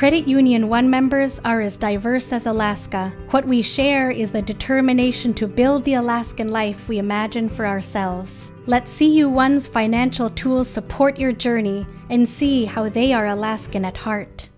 Credit Union One members are as diverse as Alaska. What we share is the determination to build the Alaskan life we imagine for ourselves. Let CU One's financial tools support your journey and see how they are Alaskan at heart.